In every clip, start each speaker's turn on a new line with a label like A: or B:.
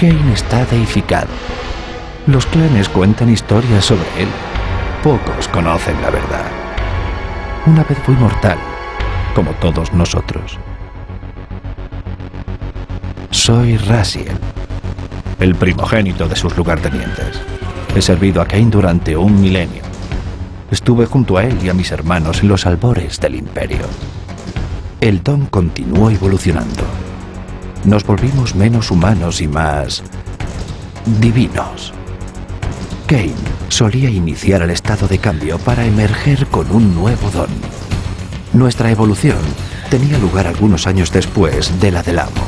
A: Kane está deificado. Los clanes cuentan historias sobre él. Pocos conocen la verdad. Una vez fui mortal, como todos nosotros. Soy Raziel, el primogénito de sus lugartenientes. He servido a Kane durante un milenio. Estuve junto a él y a mis hermanos en los albores del imperio. El don continuó evolucionando. Nos volvimos menos humanos y más divinos. Kane solía iniciar el estado de cambio para emerger con un nuevo don. Nuestra evolución tenía lugar algunos años después de la del amo.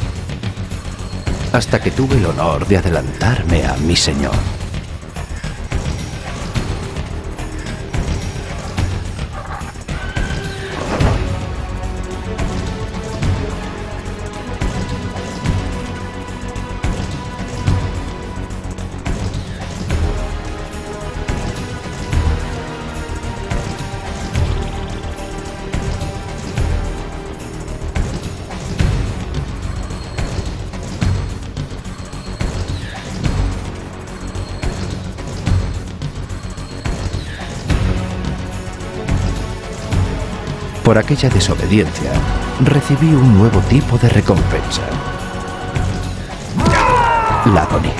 A: Hasta que tuve el honor de adelantarme a mi señor. Por aquella desobediencia, recibí un nuevo tipo de recompensa. La agonía.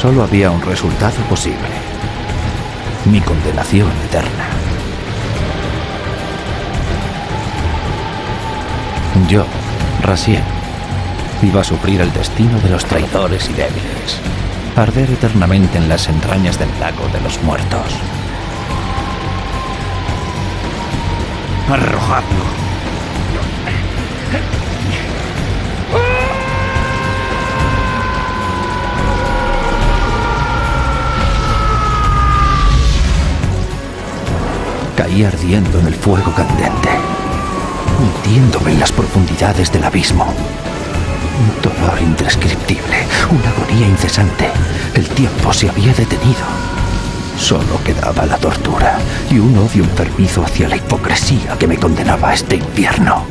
A: Solo había un resultado posible. Mi condenación eterna. Yo, Raziel, iba a sufrir el destino de los traidores y débiles. Arder eternamente en las entrañas del lago de los muertos.
B: Arrojadlo.
A: Caí ardiendo en el fuego candente, hundiéndome en las profundidades del abismo. Un dolor indescriptible, una agonía incesante. El tiempo se había detenido. Solo quedaba la tortura y un odio enfermizo hacia la hipocresía que me condenaba a este infierno.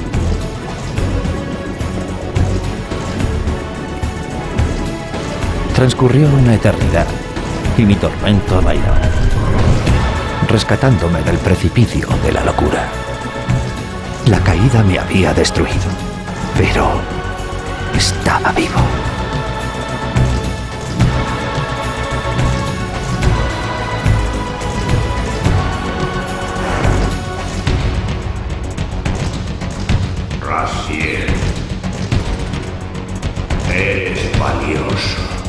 A: Transcurrió una eternidad y mi tormento bailó, rescatándome del precipicio de la locura. La caída me había destruido, pero estaba vivo.
B: Raziel. Eres valioso.